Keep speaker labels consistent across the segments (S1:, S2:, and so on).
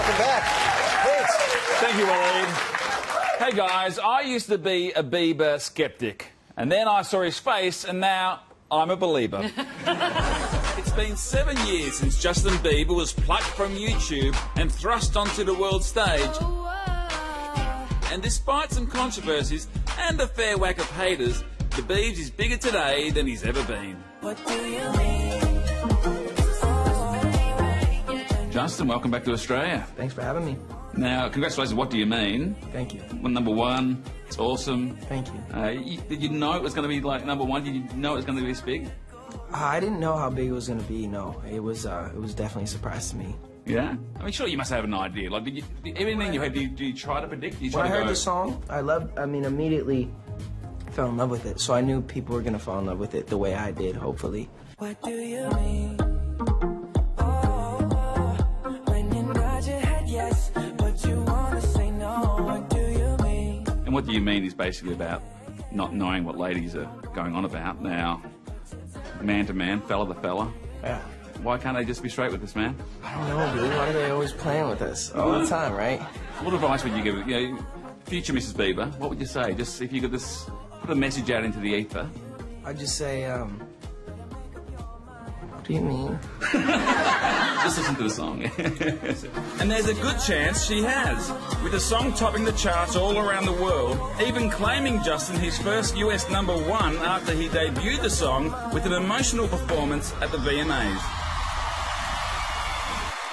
S1: welcome back. Thanks.
S2: Thank you, Waleed. Hey guys, I used to be a Bieber skeptic, and then I saw his face, and now I'm a believer. it's been seven years since Justin Bieber was plucked from YouTube and thrust onto the world stage. And despite some controversies and a fair whack of haters, the Biebs is bigger today than he's ever been.
S3: What do you mean?
S2: Justin, welcome back to Australia.
S4: Thanks for having me.
S2: Now, congratulations. What do you mean?
S4: Thank you.
S2: Well, number one, it's awesome.
S4: Thank you.
S2: Uh, you, did you know it was going to be like number one? Did you know it was going to be this big?
S4: I didn't know how big it was gonna be. No, it was. Uh, it was definitely a surprise to me.
S2: Yeah. I mean, sure, you must have an idea. Like, did you, did everything in your head, do you, do you try to predict? Do you try
S4: When I heard
S2: go,
S4: the song, I loved. I mean, immediately fell in love with it. So I knew people were gonna fall in love with it the way I did. Hopefully.
S3: What do you mean? What do you mean
S2: is basically about not knowing what ladies are going on about. Now, man to man, fella to fella.
S4: Yeah.
S2: Why can't they just be straight with this man?
S4: I don't know, dude. Why are they always playing with us all the time, right?
S2: What advice would you give, you know, future Mrs. Bieber? What would you say? Just if you could just put a message out into the ether.
S4: I'd just say, um, what do you mean?
S2: Just listen to the song. and there's a good chance she has, with the song topping the charts all around the world, even claiming Justin his first US number one after he debuted the song with an emotional performance at the VMAs.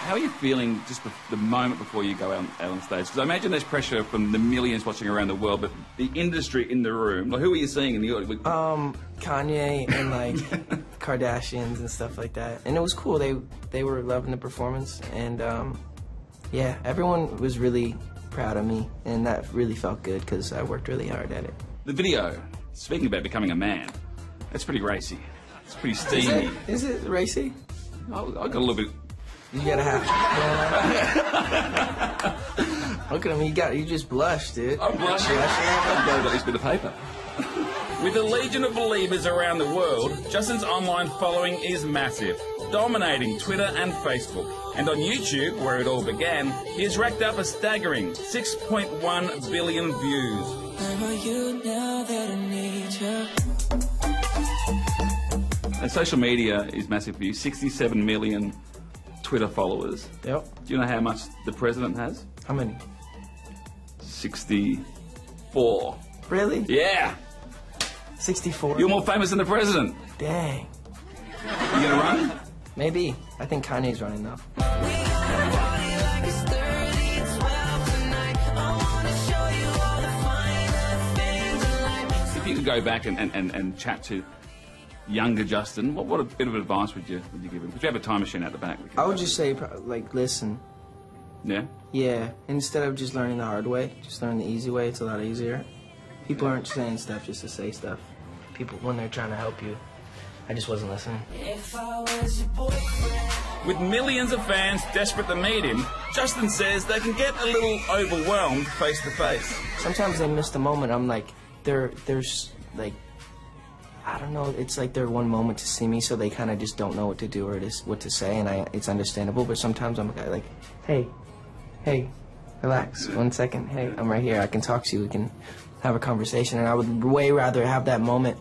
S2: How are you feeling just the moment before you go out, out on stage? Because I imagine there's pressure from the millions watching around the world, but the industry in the room, like who are you seeing in the audience?
S4: Um, Kanye and like Kardashians and stuff like that. And it was cool. They they were loving the performance and um, yeah, everyone was really proud of me and that really felt good because I worked really hard at it.
S2: the video, speaking about becoming a man, that's pretty racy. It's pretty
S4: Is
S2: steamy.
S4: it, is it racy?
S2: I, I got a little bit
S4: You gotta have. Look at him. You got. You just blushed, dude.
S2: I'm blushing. I'm glad I got this bit of paper. With a legion of believers around the world, Justin's online following is massive, dominating Twitter and Facebook. And on YouTube, where it all began, he has racked up a staggering 6.1 billion views.
S3: Where are you now that I need you?
S2: And social media is massive for you 67 million Twitter followers.
S4: Yep.
S2: Do you know how much the president has?
S4: How many?
S2: 64.
S4: Really?
S2: Yeah!
S4: 64.
S2: You're more famous than the president.
S4: Dang.
S2: You gonna run?
S4: Maybe. I think Kanye's running now.
S2: If you could go back and, and, and, and chat to younger Justin, what, what a bit of advice would you would you give him? Because you have a time machine out the back.
S4: I would just say, like, listen.
S2: Yeah?
S4: Yeah, instead of just learning the hard way, just learn the easy way. It's a lot easier. People aren't saying stuff just to say stuff. People, when they're trying to help you, I just wasn't listening.
S3: If I was your boyfriend.
S2: With millions of fans desperate to meet him, Justin says they can get a little overwhelmed face to face.
S4: Sometimes they miss the moment. I'm like, they're, there's like, I don't know. It's like their one moment to see me, so they kind of just don't know what to do or just what to say, and I, it's understandable. But sometimes I'm like, hey, hey, relax, one second. Hey, I'm right here. I can talk to you. We can have a conversation, and I would way rather have that moment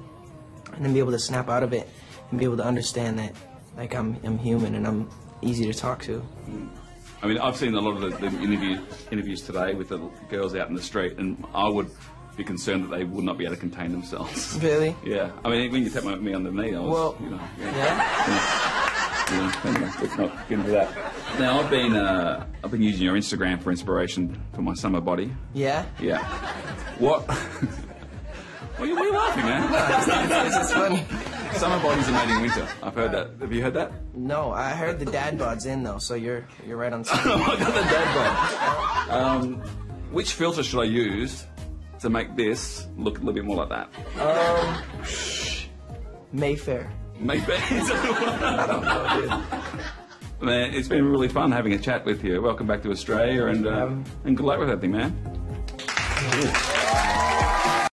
S4: and then be able to snap out of it and be able to understand that, like, I'm, I'm human and I'm easy to talk to.
S2: I mean, I've seen a lot of the, the interview, interviews today with the girls out in the street, and I would be concerned that they would not be able to contain themselves.
S4: Really?
S2: yeah. I mean, when you tap my- me on the knee, I was,
S4: Well,
S2: you know, yeah.
S4: Yeah.
S2: Yeah, anyway, let's not get into that. Now, I've been, uh, I've been using your Instagram for inspiration for my summer body.
S4: Yeah.
S2: Yeah. What? what, are you, what are you laughing, man?
S4: It's just funny.
S2: Summer bodies are made in winter. I've heard that. Have you heard that?
S4: No, I heard the dad bod's in though, so you're you're right on.
S2: I got the dad bod. Um, which filter should I use to make this look a little bit more like that?
S4: Um, Mayfair.
S2: Maybe. I don't know, dude man. It's been really fun having a chat with you. Welcome back to Australia and, uh,
S4: um,
S2: and good luck with everything, man.